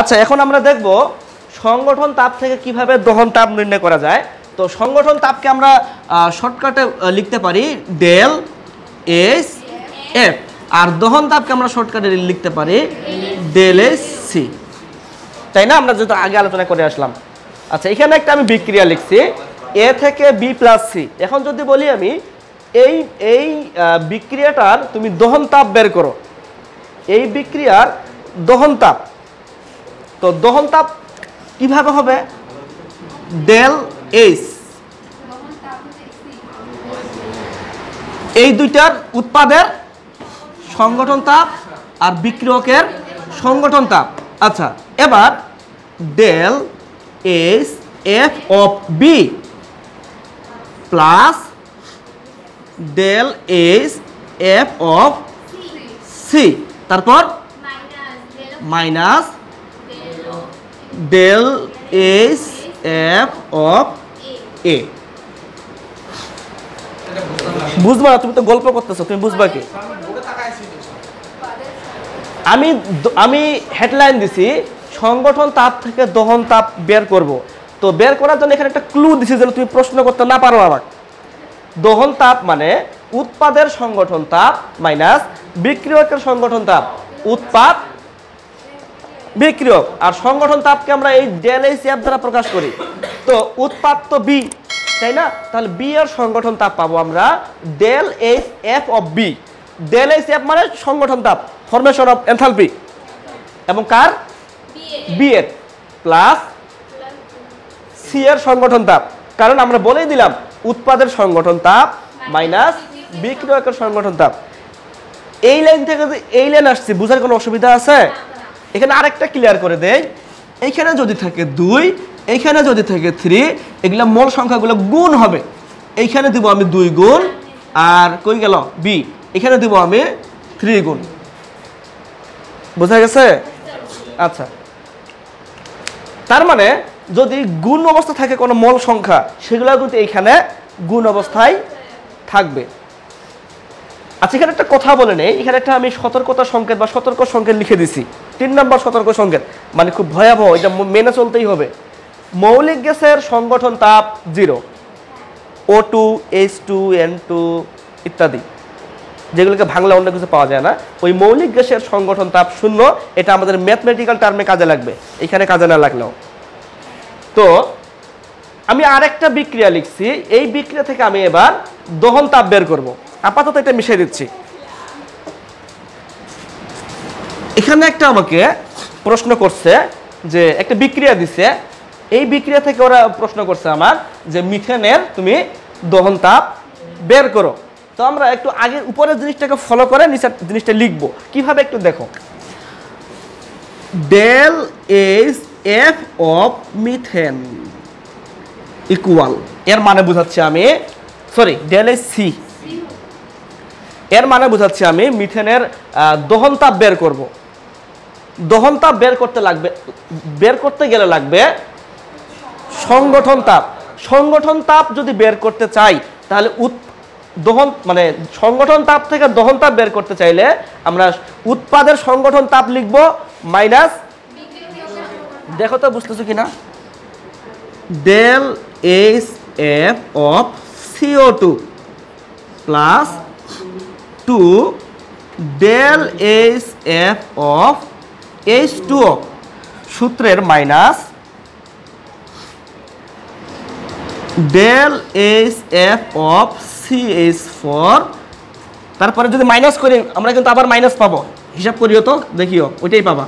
আচ্ছা এখন আমরা দেখব সংগঠন তাপ থেকে কীভাবে দহন তাপ নির্ণয় করা যায়। তো সংগঠন তাপকে আমরা শর্টকাটে লিখতে পারি ডেল এস এফ। আর দহন তাপকে আমরা শর্টকাটে লিখতে পারি ডেল এস সি। তাই না? আমরা যেহেতু আগে আলোচনা করে আসলাম। আচ্ছা এখানে একটা আমি বিক্রিয়া লিখছি। এ থেকে বি প্লাস সি। এখন যদি বলি আমি, এই এই বিক্রিয়াটার তুমি দহন তাপ বের করো। এই বিক্রিয়ার দহন তাপ তো দহন তাপ কীভাবে হবে? ডেল এইচ এই দুইটার উৎপাদের সংগঠন তাপ আর বিক্রিয়কের সংগঠন তাপ। আচ্ছা এবার del H F of B plus del H F of C তারপর minus del H F of A বুঝবা না তুমি তো গল্প করতেছো, তুমি বুঝবা কি? আমি আমি হেডলাইন দিছি, সংগঠন তাপ থেকে দহন তাপ বের করব। তো বের করার জন্য এখানে একটা ক্লু দিছি যেন তুমি প্রশ্ন করতে না পারো আমাকে। দহন তাপ মানে উৎপাদের সংগঠন তাপ মাইনাস বিক্রিয়কের সংগঠন তাপ। উৎপাদ বিক্রিয়ক আর সংগঠন তাপকে আমরা এই ডেল এইচ এফ দ্বারা প্রকাশ করি। তো উৎপাদ তো বি তাই না? তাহলে বি এর সংগঠন তাপ পাবো আমরা del H F of B del H F মানে সংগঠন তাপ ফরমেশন অফ এনথালপি এবং কার? বি এর। প্লাস সি এর সংগঠন তাপ। কারণ আমরা বলেই দিলাম, উৎপাদের সংগঠন তাপ মাইনাস বিক্রিয়কের সংগঠন তাপ। এই লাইন থেকে এই লাইন আসছে, বুঝার কোনো অসুবিধা আছে? এখানে আরেকটা ক্লিয়ার করে দেয় এইখানে যদি থাকে দুই এইখানে যদি থাকে থ্রি এগুলা মোল সংখ্যাগুলো গুণ হবে। এইখানে দিব আমি দুই গুণ, আর কই গেল? বি এখানে দিব আমি থ্রি গুণ। বোঝা গেছে? আচ্ছা। তার মানে যদি গুণ অবস্থা থাকে কোনো মল সংখ্যা সেগুলো কিন্তু এইখানে গুণ অবস্থায় থাকবে। আচ্ছা এখানে একটা কথা বলে নেই। এখানে একটা আমি সতর্কতা সংকেত বা সতর্ক সংকেত লিখে দিছি। তিন নম্বর সতর্ক সংকেত। মানে খুব ভয়াবহ, এটা মেনে চলতেই হবে। মৌলিক গ্যাসের সংগঠন তাপ zero. O two H two N two ইত্যাদি, যেগুলোকে ভাঙলে অন্য কিছু পাওয়া যায় না। ওই মৌলিক গ্যাসের সংগঠন তাপ শূন্য, এটা আমাদের ম্যাথমেটিক্যাল টার্মে কাজে লাগবে। এখানে কাজে না লাগলেও। তো, আমি আরেকটা বিক্রিয়া লিখছি। এই বিক্রিয়া থেকে আমি এবার দহন তাপ বের করব। আপাতত এটা মিশিয়ে দিচ্ছি। এখানে একটা আমাকে প্রশ্ন করছে যে, একটা বিক্রিয়া দিছে। এই বিক্রিয়া থেকে ওরা প্রশ্ন করছে আমার যে, মিথেনের তুমি দহন তাপ বের করো। তো আমরা একটু আগে উপরের জিনিসটাকে ফলো করে নিচের জিনিসটা লিখব। কীভাবে একটু দেখো। Del H F of methane equal. এর মানে বুঝাচ্ছি আমি, সরি, ডেল এইচ সি। এর মানে বুঝাচ্ছি আমি মিথেনের দহন তাপ বের করব। দহন তাপ বের করতে লাগবে, বের করতে গেলে লাগবে সংগঠন তাপ সংগঠন তাপ যদি বের করতে চাই, তাহলে উৎ, দহন মানে সংগঠন তাপ থেকে দহন তাপ বের করতে চাইলে আমরা উৎপাদের সংগঠন তাপ লিখব মাইনাস দেখো তো বুঝতেছো কিনা? Del H F of CO two plus two del H F of H two সূত্রের minus del H F of C H four তারপরে যদি মাইনাস করি, আমরা কিন্তু আবার মাইনাস পাবো। হিসাব করিও তো, দেখিও, ওইটাই পাবা।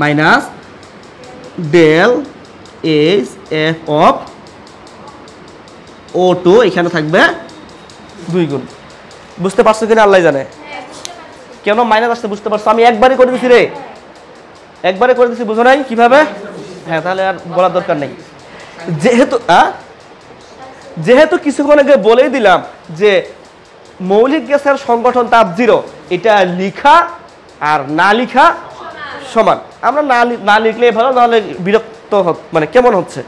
Minus del H F of O two এখানে থাকবে দুই গুণ। বুঝতে পারছ কিনা, আল্লাহ জানে। কেন মাইনাস আসতে বুঝতে পারছ? আমি একবারই করে দিছি রে। একবারে করে দিছি, বুঝো নাই? কীভাবে? হ্যাঁ তাহলে আর বলার দরকার নেই। যেহেতু? যেহেতু কিছুক্ষণ আগে বলেই দিলাম যে মৌলিক গ্যাসের সংগঠন তাপ জিরো, এটা লিখা আর না লিখা সমান। আমরা না না লিখলে ভালো, নাহলে বিরক্ত মানে কেমন হচ্ছে?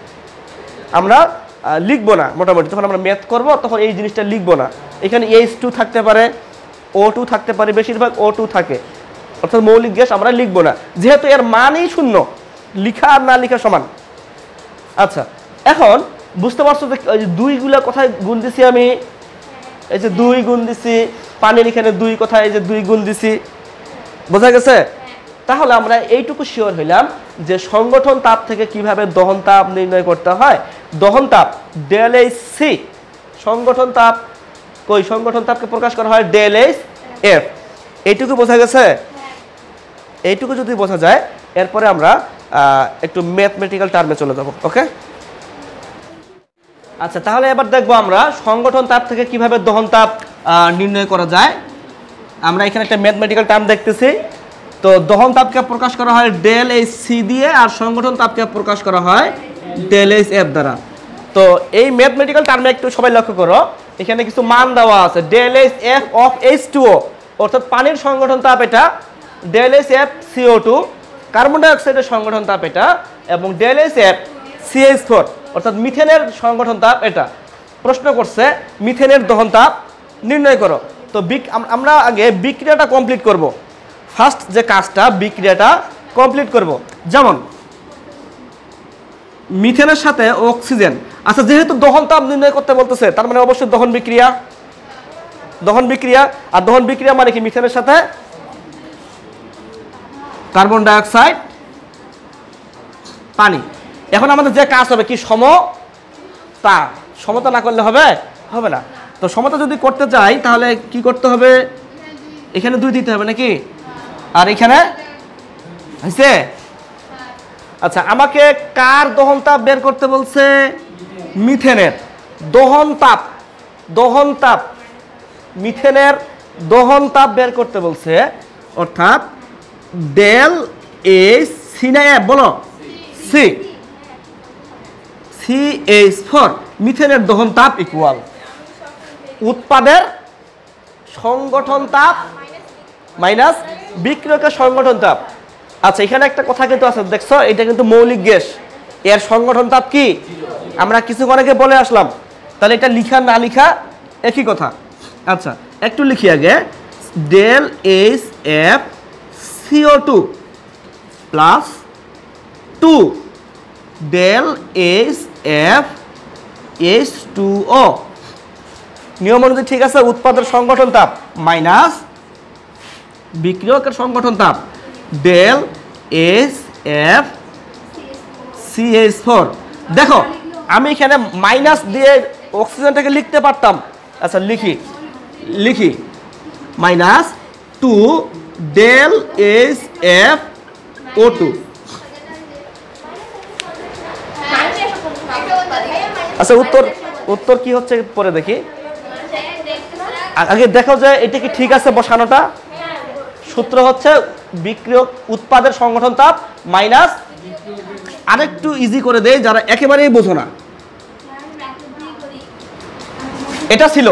আমরা লিখব না মোটামুটি। যখন আমরা ম্যাথ করব, তখন এই জিনিসটা লিখব না। এখানে এইচ টু থাকতে পারে ও টু থাকতে পারে, বেশিরভাগ ও টু থাকে। অর্থাৎ মৌলিক গ্যাস আমরা লিখব না। যেহেতু এর মানই শূন্য, লিখা আর না লিখা সমান। আচ্ছা এখন বুঝতে পারছ যে দুইগুলা কোথায় গুণ দিছি আমি। এই যে দুই গুণ দিছি, পানির এখানে দুই কোথায় এই যে দুই গুণ দিছি। বোঝা গেছে? তাহলে আমরা এইটুকু শিওর হইলাম যে সংগঠন তাপ থেকে কীভাবে দহন তাপ নির্ণয় করতে হয়। দহন তাপ, ডেল এইচ সি, সংগঠন তাপ কই সংগঠন তাপকে প্রকাশ করা হয় ডেল এইচ এফ। এইটুকু বোঝা গেছে? এইটুকু যদি বোঝা যায়, এরপরে আমরা একটু ম্যাথমেটিক্যাল টার্মে চলে যাব ওকে আচ্ছা তাহলে এবার দেখব আমরা সংগঠন তাপ থেকে কীভাবে দহন তাপ নির্ণয় করা যায়। আমরা এখানে একটা ম্যাথমেটিক্যাল টার্ম দেখতেছি। তো দহন তাপকে প্রকাশ করা হয় ডেল এইচ সি দিয়ে, আর সংগঠন তাপকে প্রকাশ করা হয় ডেল এইচ এফ দ্বারা। তো এই ম্যাথমেটিক্যাল টার্মে একটু সবাই লক্ষ্য করো। এখানে কিছু মান দেওয়া আছে। Del H F of H two O অর্থাৎ পানির সংগঠন তাপ এটা। Del H F CO two carbon ডাইঅক্সাইডের সংগঠন তাপ এটা এবং del H F CH four অর্থাৎ মিথেনের সংগঠন তাপ এটা। প্রশ্ন করছে, মিথেনের দহন তাপ নির্ণয় করো। তো বিক- আমরা আগে বিক্রিয়াটা কমপ্লিট করব। ফার্স্ট যে কাজটা, বিক্রিয়াটা কমপ্লিট করব। যেমন, মিথেনের সাথে অক্সিজেন আচ্ছা যেহেতু দহন তাপ নির্ণয় করতে বলতেছে, তার মানে অবশ্যই দহন বিক্রিয়া দহন বিক্রিয়া, আর দহন বিক্রিয়া মানে কি? মিথেনের সাথে কার্বন ডাইঅক্সাইড, পানি। এখন আমাদের যে কাজ হবে কি? সম তা, সমতা না করলে হবে? হবে না। তো সমতা যদি করতে চাই, তাহলে কি করতে হবে? এখানে দুই দিতে হবে নাকি? আর এখানে হয়েছে? আচ্ছা আমাকে কার দহন তাপ বের করতে বলছে? মিথেনের দহন তাপ দহন তাপ, মিথেনের দহন তাপ বের করতে বলছে, অর্থাৎ ডেল এ সি না বলো। সি। সি এইচ ফোর, মিথেনের দহন তাপ ইকুয়াল উৎপাদের সংগঠন তাপ মাইনাস বিক্রিয়কের সংগঠন তাপ। আচ্ছা এখানে একটা কথা কিন্তু আছে, দেখছ? এটা কিন্তু মৌলিক গ্যাস। এর সংগঠন তাপ কি? আমরা কিছুক্ষণ আগে বলে আসলাম। তাহলে এটা লিখা না লিখা একই কথা। আচ্ছা একটু লিখি আগে। Del H F CO two plus two. Del H F H two O. নিয়ম অনুযায়ী ঠিক আছে উৎপাদের সংগঠন তাপ মাইনাস বিক্রিয়কের সংগঠন তাপ। Del S F C H four. দেখো আমি এখানে মাইনাস দিয়ে অক্সিজেনটাকে লিখতে পারতাম। আচ্ছা লিখি। লিখি। Minus two del S F O two আচ্ছা উত্তর উত্তর কি হচ্ছে পরে দেখি। আগে দেখো যে এটা কি ঠিক আছে বসানোটা। সূত্র হচ্ছে বিক্রিয়ক উৎপাদের সংগঠন তাপ মাইনাস আরেকটু ইজি করে দেয় যারা একেবারেই বোঝো না। এটা ছিল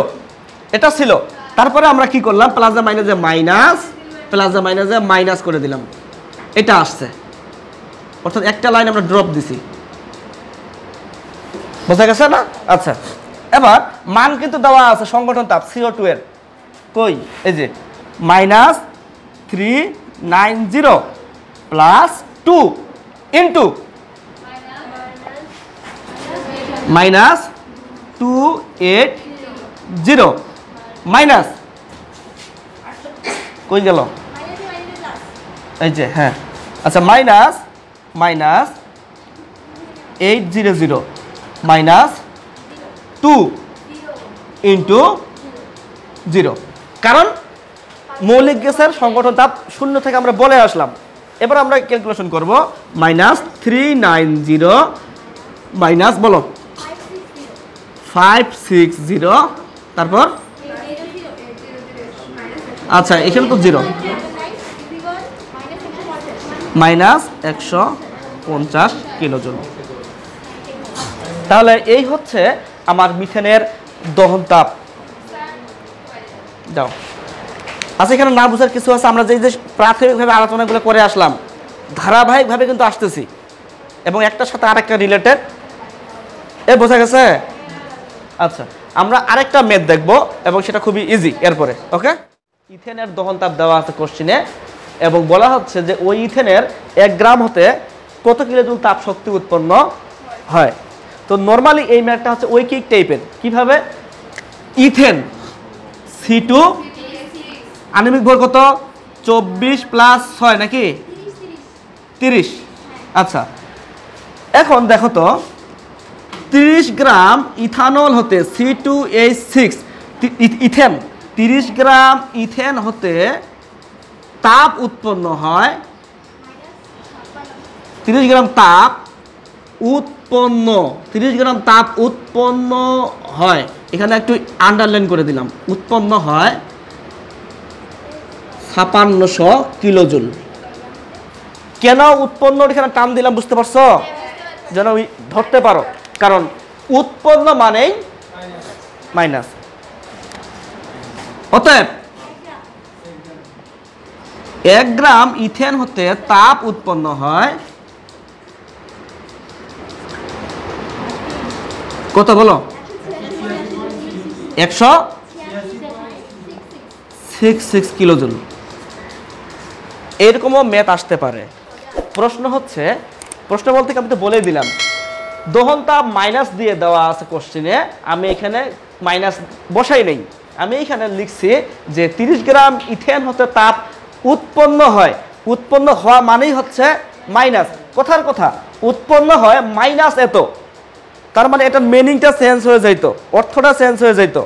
এটা ছিল। তারপরে আমরা কি করলাম? প্লাজা মাইনাসে মাইনাস, প্লাজা মাইনাসে মাইনাস করে দিলাম। এটা আসছে। অর্থাৎ একটা লাইন আমরা ড্রপ দিছি। বোঝা গেছে না? আচ্ছা। এবার মান কিন্তু দেওয়া আছে, সংগঠন তাপ সিও টু এর। কই? এই যে, minus three nine zero plus two into minus two eight zero. Minus. কই গেল? এই যে হ্যাঁ। আচ্ছা minus minus eight zero zero. Minus two into zero. কারণ মৌলিক গ্যাসের সংগঠন তাপ শূন্য থেকে আমরা বলে আসলাম। এবার আমরা ক্যালকুলেশন করব। Minus three nine zero minus বলো। ফাইভ সিক্স জিরো তারপর? আচ্ছা এখানে তো জিরো মাইনাস একশো পঞ্চাশ কিলোজন তাহলে এই হচ্ছে আমার মিথেনের দহন তাপ। যাও। আচ্ছা এখানে না বুঝার কিছু আছে? আমরা যে যে প্রাথমিকভাবে আলোচনাগুলো করে আসলাম, ধারাবাহিকভাবে কিন্তু আসতেছি। এবং একটার সাথে আরেকটা রিলেটেড এ, বোঝা গেছে? আচ্ছা আমরা আরেকটা মেথ দেখব এবং সেটা খুবই ইজি এরপরে ওকে ইথেনের দহন তাপ দেওয়া আছে কোশ্চিনে এবং বলা হচ্ছে যে ওই ইথেনের এক গ্রাম হতে কত কিলোজুল তাপ শক্তি উৎপন্ন হয়? তো নর্মালি এই ম্যাটটা হচ্ছে ঐকিক টাইপের কীভাবে? ইথেন সি টু আণবিক ভর কত? চব্বিশ প্লাস ছয়, নাকি? তিরিশ। আচ্ছা এখন দেখো তো তিরিশ গ্রাম ইথানল হতে C two H six ethane. তিরিশ গ্রাম ইথেন হতে তাপ উৎপন্ন হয়। তিরিশ গ্রাম তাপ উৎপন্ন, তিরিশ গ্রাম তাপ উৎপন্ন হয়। এখানে একটু আন্ডারলাইন করে দিলাম। উৎপন্ন হয় ছাপান্নশো কিলোজুল। কেন উৎপন্ন এখানে টান দিলাম, বুঝতে পারছ? যেন ধরতে পারো। কারণ উৎপন্ন মানেই মাইনাস। অতএব এক গ্রাম ইথেন হতে তাপ উৎপন্ন হয় কত বলো? একশো সিক্স সিক্স কিলোজুল। এরকমও ম্যাথ আসতে পারে। প্রশ্ন হচ্ছে, প্রশ্ন বলতে আমি তো বলেই দিলাম দহন তাপ মাইনাস দিয়ে দেওয়া আছে কোশ্চেনে আমি এখানে মাইনাস বসাই নেই। আমি এখানে লিখছি যে 30 গ্রাম ইথেন হতে তাপ উৎপন্ন হয়। উৎপন্ন হওয়া মানেই হচ্ছে মাইনাস কথার কথা, উৎপন্ন হয় মাইনাস এত। তার মানে এটা মিনিংটা চেঞ্জ হয়ে যাইত। অর্থটা চেঞ্জ হয়ে যাইত।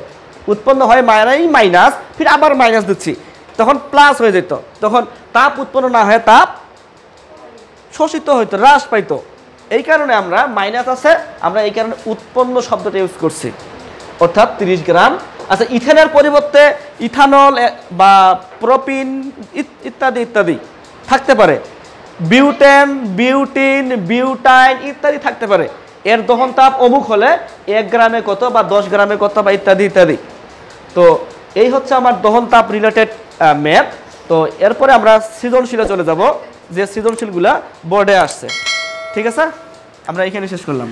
উৎপন্ন হয় মানেই মাইনাস ফির আবার মাইনাস দিচ্ছি। তখন প্লাস হয়ে যেত তখন তাপ উৎপন্ন না হয় তাপ শোষিত হইতো, হ্রাস পাইতো। এই কারণে আমরা মাইনাস আছে, আমরা এই কারণে উৎপন্ন শব্দটা ইউজ করছি। অর্থাৎ 30 গ্রাম। আচ্ছা ইথেনের পরিবর্তে ইথানল বা প্রোপিন ইত্যাদি ইত্যাদি থাকতে পারে। বিউটেন, বিউটিন, বিউটাইন ইত্যাদি থাকতে পারে। এর দহন তাপ অমুক হলে এক গ্রামে কত বা দশ গ্রামে কত বা ইত্যাদি ইত্যাদি। তো এই হচ্ছে আমার দহন তাপ রিলেটেড ম্যাথ তো এরপরে আমরা সৃজনশীলে চলে যাব, যে সৃজনশীলগুলা বোর্ডে আসছে। ঠিক আছে? আমরা এখানে শেষ করলাম।